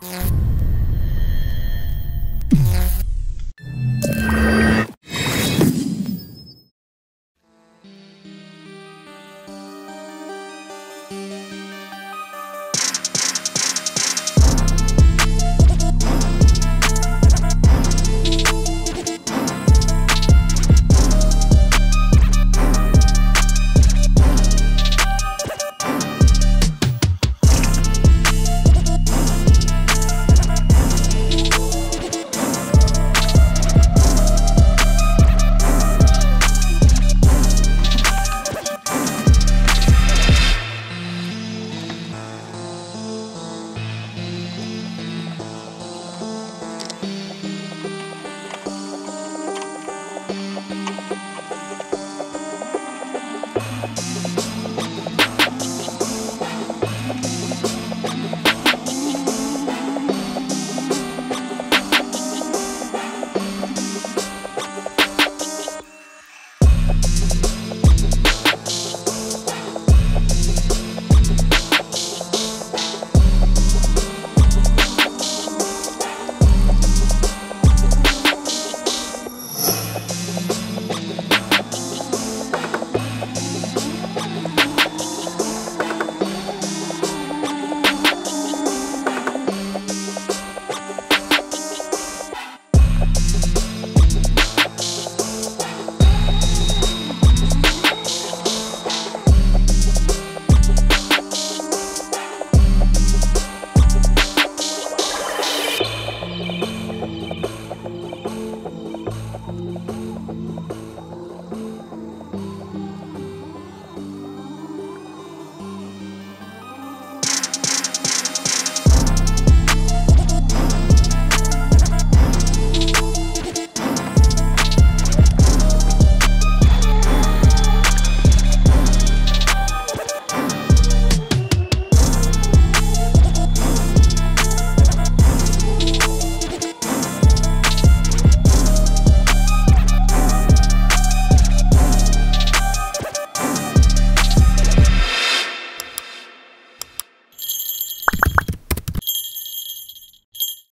you